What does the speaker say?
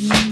Mm-hmm.